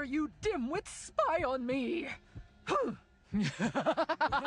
dare you dimwits spy on me?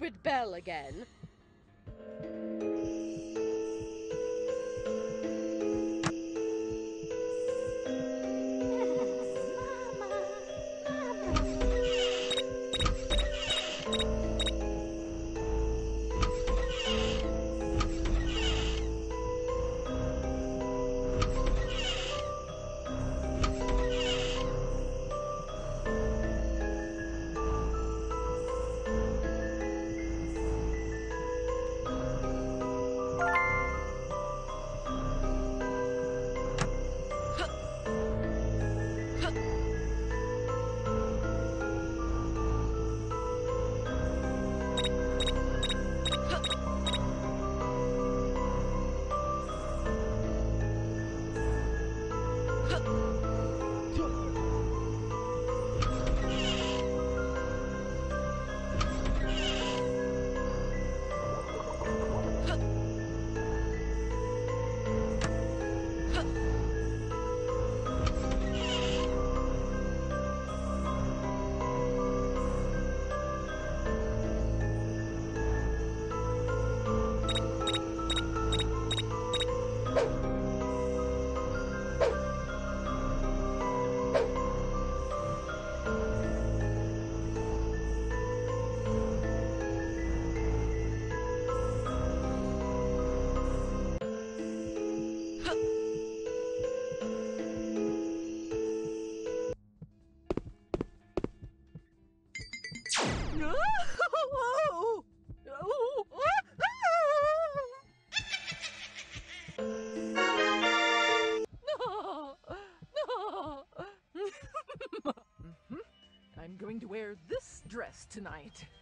stupid bell again. Dress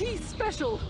T special!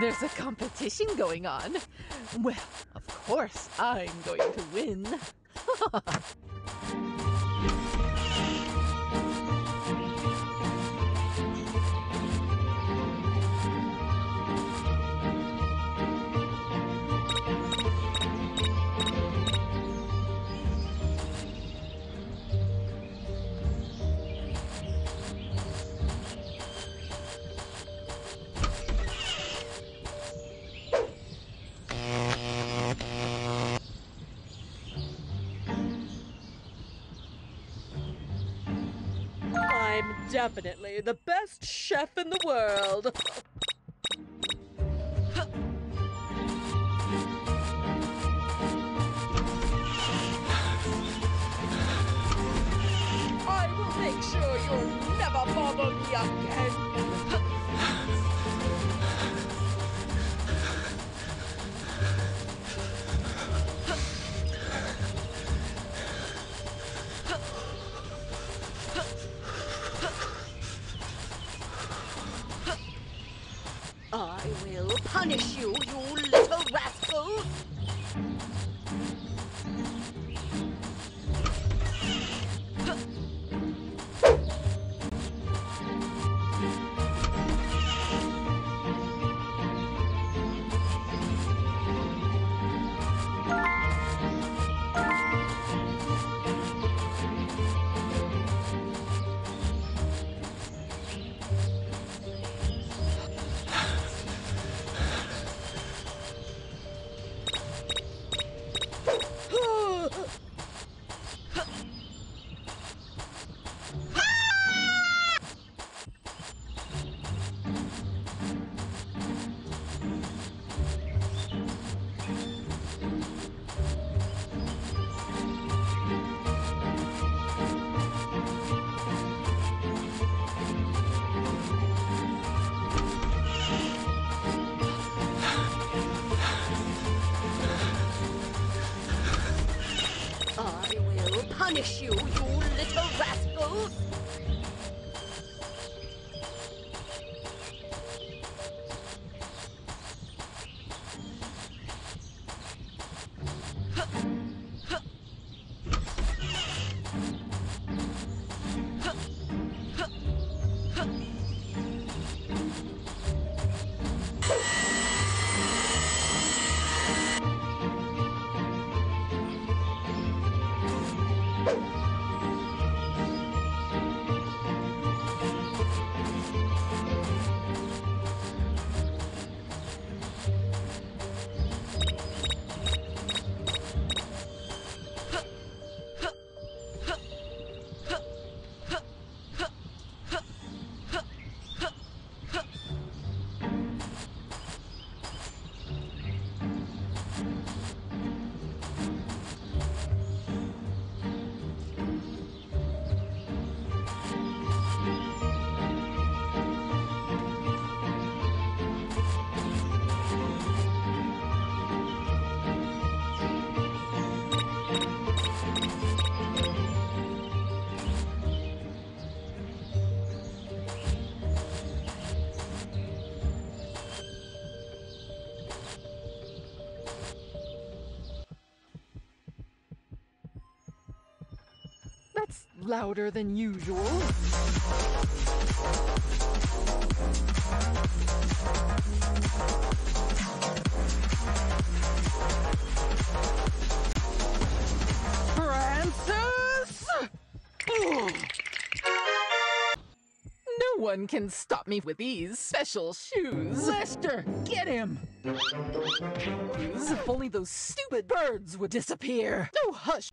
There's a competition going on. Well, of course, I'm going to win. definitely the best chef in the world. I will make sure you'll never bother me again. Punish you, you louder than usual. Francis! Ugh. No one can stop me with these special shoes. Lester, get him! If only those stupid birds would disappear. Oh, hush.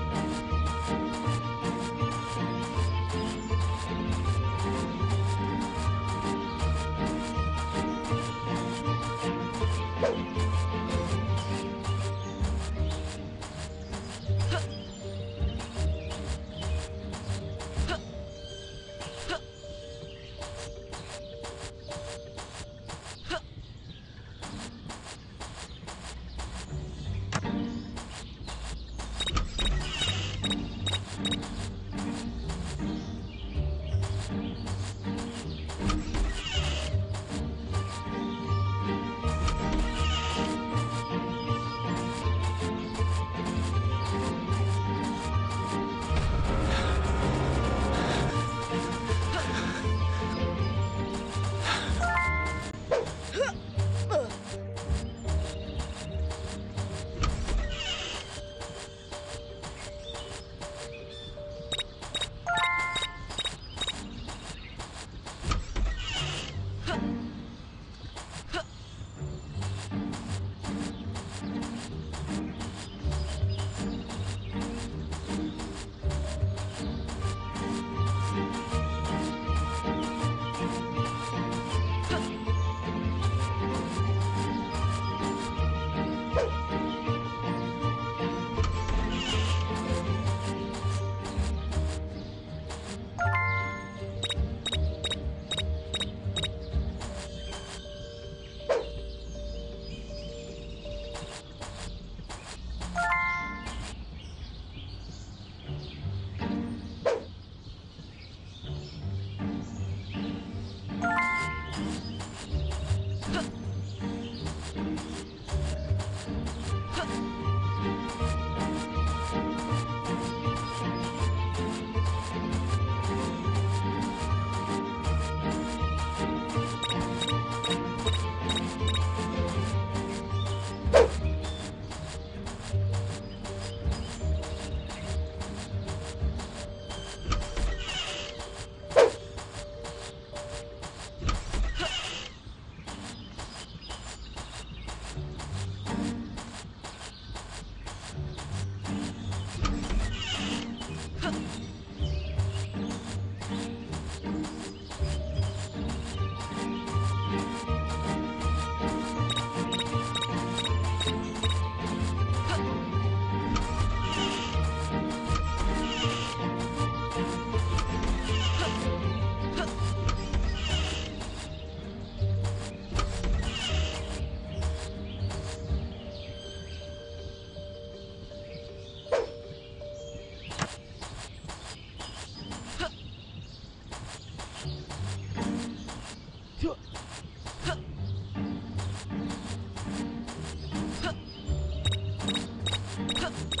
はっ